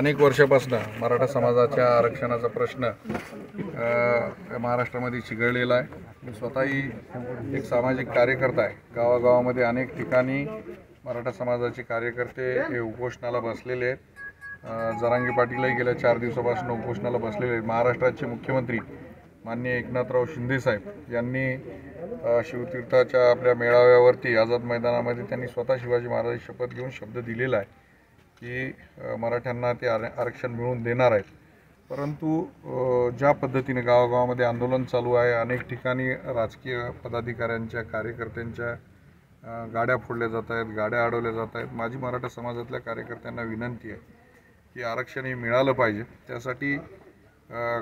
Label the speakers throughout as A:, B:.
A: अनेक वर्षापासून मराठा समाजाच्या आरक्षणाचा प्रश्न महाराष्ट्रामध्ये चिघळलेला आहे. मी स्वतःही एक सामाजिक कार्यकर्ता आहे. गावागावामध्ये अनेक ठिकाणी मराठा समाजाचे कार्यकर्ते हे उपोषणाला बसलेले आहेत. जरांगी पाटीलही गेल्या चार दिवसापासून उपोषणाला बसलेले आहेत. महाराष्ट्राचे मुख्यमंत्री माननीय एकनाथराव शिंदेसाहेब यांनी शिवतीर्थाच्या आपल्या मेळाव्यावरती आझाद मैदानामध्ये त्यांनी स्वतः शिवाजी महाराज शपथ घेऊन शब्द दिलेला आहे. की मराठ्यांना ते आर आरक्षण मिळवून देणार आहेत. परंतु ज्या पद्धतीने गावागावामध्ये आंदोलन चालू आहे अनेक ठिकाणी राजकीय पदाधिकाऱ्यांच्या कार्यकर्त्यांच्या गाड्या फोडल्या जात आहेत गाड्या अडवल्या जात आहेत. माझी मराठा समाजातल्या कार्यकर्त्यांना विनंती आहे की आरक्षण हे मिळालं पाहिजे. त्यासाठी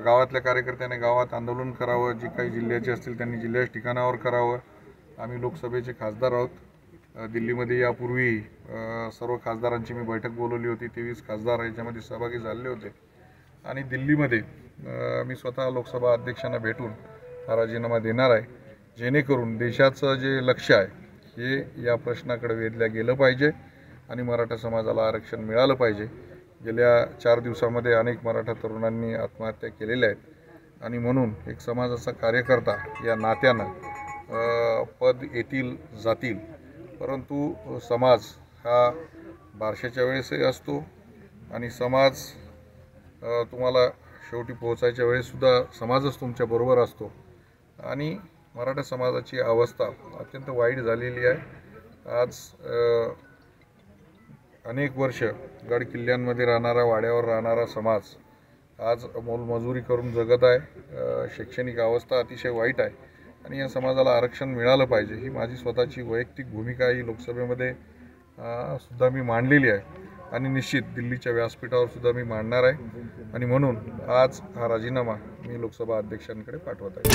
A: गावातल्या कार्यकर्त्यांनी गावात आंदोलन करावं. जे काही जिल्ह्याचे असतील त्यांनी जिल्ह्याच्या ठिकाणावर करावं. आम्ही लोकसभेचे खासदार आहोत. दिल्लीमध्ये यापूर्वी सर्व खासदारांची मी बैठक बोलवली होती. तेवीस खासदार याच्यामध्ये सहभागी झालेले होते. आणि दिल्लीमध्ये मी स्वतः लोकसभा अध्यक्षांना भेटून हा राजीनामा देणार आहे. जेणेकरून देशाचं जे लक्ष आहे हे या प्रश्नाकडे वेधल्या गेलं पाहिजे आणि मराठा समाजाला आरक्षण मिळालं पाहिजे. गेल्या चार दिवसामध्ये अनेक मराठा तरुणांनी आत्महत्या केलेल्या आहेत. आणि म्हणून एक समाजाचा कार्यकर्ता या नात्यानं पद येतील जातील परंतु समाज हा बारशाच्या वेळेसही असतो आणि समाज तुम्हाला शेवटी पोहोचायच्या वेळेससुद्धा समाजच तुमच्याबरोबर असतो. आणि मराठा समाजाची अवस्था अत्यंत वाईट झालेली आहे. आज अनेक वर्ष गड किल्ल्यांमध्ये राहणारा वाड्यावर राहणारा समाज आज मोलमजुरी करून जगत आहे. शैक्षणिक अवस्था अतिशय वाईट आहे. आणि या समाजाला आरक्षण मिळालं पाहिजे ही माझी स्वतःची वैयक्तिक भूमिका ही लोकसभेमध्ये सुद्धा मी मांडलेली आहे. आणि निश्चित दिल्लीच्या व्यासपीठावर सुद्धा मी मांडणार आहे. आणि म्हणून आज हा राजीनामा मी लोकसभा अध्यक्षांकडे पाठवत आहे.